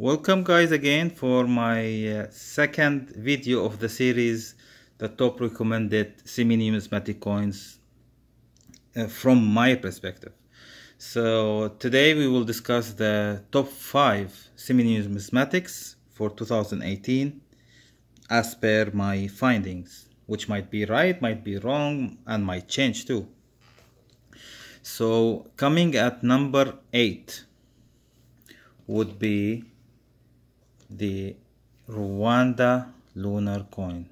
Welcome guys again for my uh, second video of the series the top recommended semi-numismatic coins uh, from my perspective. So today we will discuss the top 5 semi-numismatics for 2018 as per my findings which might be right, might be wrong and might change too. So coming at number 8 would be the Rwanda lunar coin.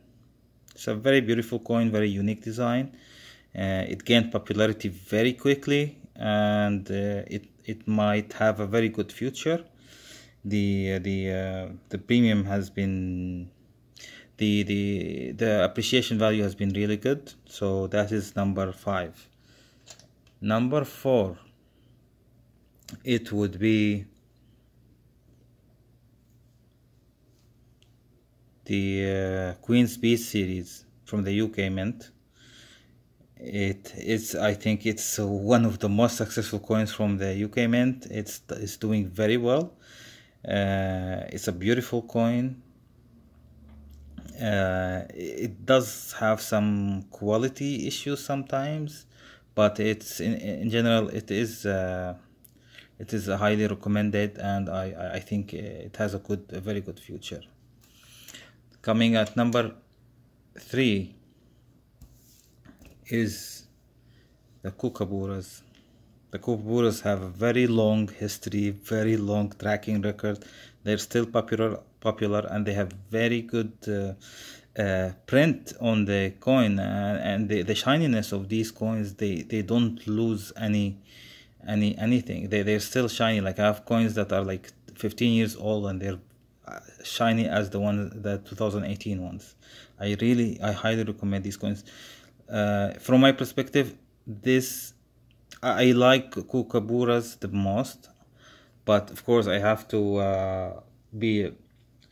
It's a very beautiful coin, very unique design. Uh, it gained popularity very quickly and uh, it, it might have a very good future. The, the, uh, the premium has been, the, the, the appreciation value has been really good. So that is number five. Number four, it would be the uh, Queen's Beasts series from the UK Mint. It is, I think, it's one of the most successful coins from the UK Mint. It's it's doing very well. Uh, it's a beautiful coin. Uh, it does have some quality issues sometimes, but it's in in general it is uh, it is highly recommended, and I I think it has a good a very good future. Coming at number three is the kookaburras. The kookaburras have a very long history, very long tracking record. They're still popular, popular, and they have very good uh, uh, print on the coin, uh, and the, the shininess of these coins. They they don't lose any any anything. They they're still shiny. Like I have coins that are like 15 years old, and they're shiny as the one the 2018 ones. I really i highly recommend these coins. Uh, from my perspective this i like kookaburras the most but of course i have to uh, be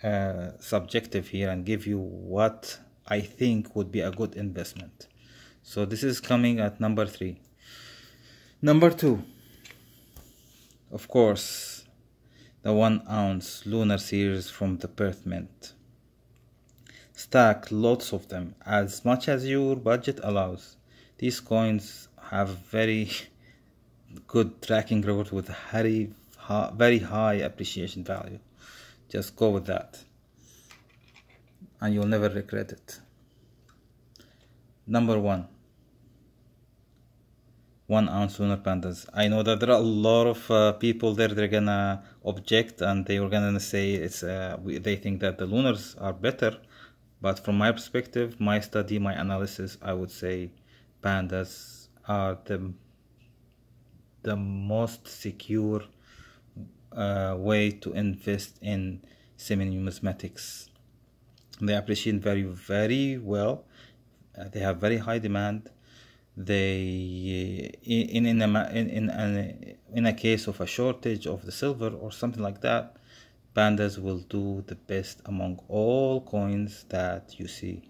uh, subjective here and give you what i think would be a good investment. So this is coming at number three. Number two of course the one ounce lunar series from the Perth Mint. Stack lots of them, as much as your budget allows. These coins have very good tracking record with very, very high appreciation value. Just go with that. And you'll never regret it. Number one one ounce lunar pandas. I know that there are a lot of uh, people there. They're gonna object and they are gonna say it's. Uh, we, they think that the lunars are better, but from my perspective, my study, my analysis, I would say pandas are the the most secure uh, way to invest in semi-numismatics. They appreciate very very well. They have very high demand they in in a in in a, in a case of a shortage of the silver or something like that pandas will do the best among all coins that you see.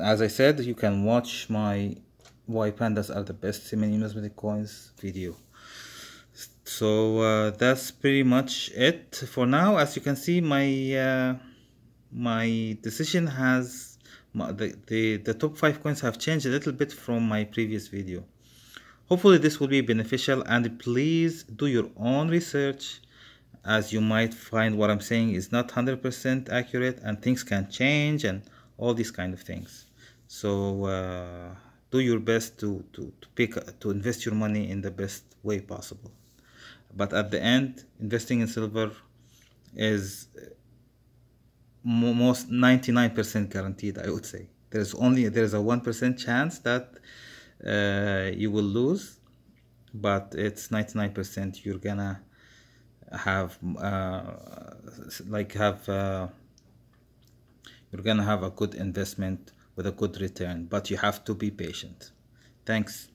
As i said you can watch my why pandas are the best semi-numismatic coins video. So uh, that's pretty much it for now. As you can see my uh, my decision has the, the, the top 5 coins have changed a little bit from my previous video. Hopefully this will be beneficial and please do your own research as you might find what I'm saying is not 100% accurate and things can change and all these kind of things. So uh, do your best to, to, to pick to invest your money in the best way possible. But at the end, investing in silver is most 99% guaranteed i would say. There's only there's a 1% chance that uh, you will lose but it's 99% you're gonna have uh, like have uh, you're gonna have a good investment with a good return but you have to be patient. Thanks